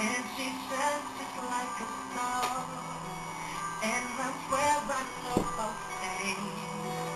And she says just like a song And I swear I know I'll stay.